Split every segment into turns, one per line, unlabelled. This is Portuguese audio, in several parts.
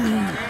Mm-hmm.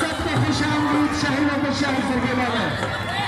सबके खुशामदीद शहरों को शामिल करके वाला